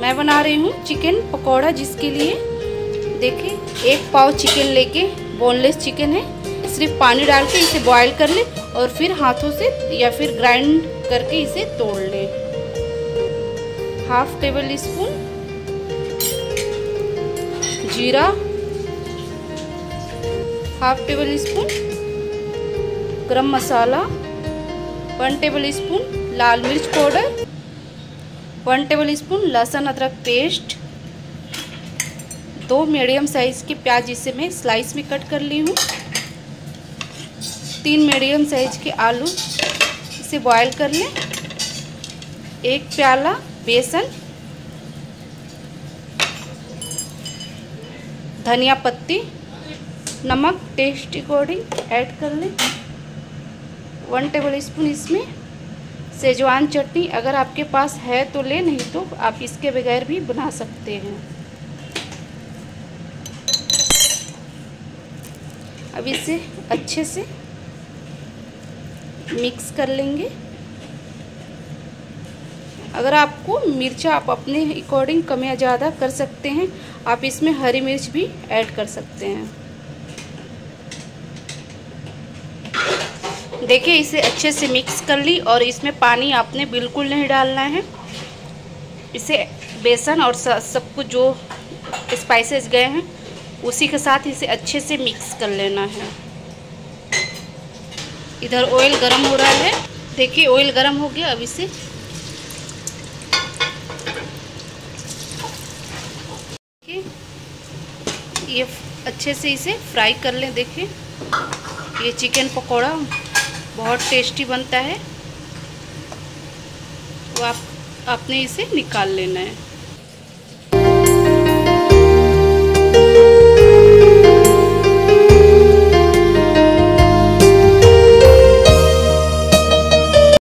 मैं बना रही हूँ चिकन पकौड़ा, जिसके लिए देखिए, एक पाव चिकन लेके बोनलेस चिकन है। सिर्फ़ पानी डाल के इसे बॉईल कर लें और फिर हाथों से या फिर ग्राइंड करके इसे तोड़ लें। हाफ़ टेबल स्पून जीरा हाफ़ टेबल स्पून गरम मसाला वन टेबल स्पून लाल मिर्च पाउडर वन टेबल स्पून लहसुन अदरक पेस्ट दो मीडियम साइज़ के प्याज इसे मैं स्लाइस में कट कर ली हूँ। तीन मीडियम साइज़ के आलू इसे बॉईल कर लें। एक प्याला बेसन, धनिया पत्ती, नमक टेस्ट अकॉर्डिंग ऐड कर लें। वन टेबल स्पून इसमें सेजवान चटनी अगर आपके पास है तो ले, नहीं तो आप इसके बगैर भी बना सकते हैं। अब इसे अच्छे से मिक्स कर लेंगे। अगर आपको मिर्चा आप अपने अकॉर्डिंग कम या ज़्यादा कर सकते हैं, आप इसमें हरी मिर्च भी ऐड कर सकते हैं। देखिए, इसे अच्छे से मिक्स कर ली और इसमें पानी आपने बिल्कुल नहीं डालना है। इसे बेसन और सब कुछ जो स्पाइसेस गए हैं, उसी के साथ इसे अच्छे से मिक्स कर लेना है। इधर ऑयल गरम हो रहा है। देखिए ऑयल गरम हो गया। अब इसे ये अच्छे से इसे फ्राई कर लें। देखिए, ये चिकन पकौड़ा। बहुत टेस्टी बनता है। तो आप आपने इसे निकाल लेना है।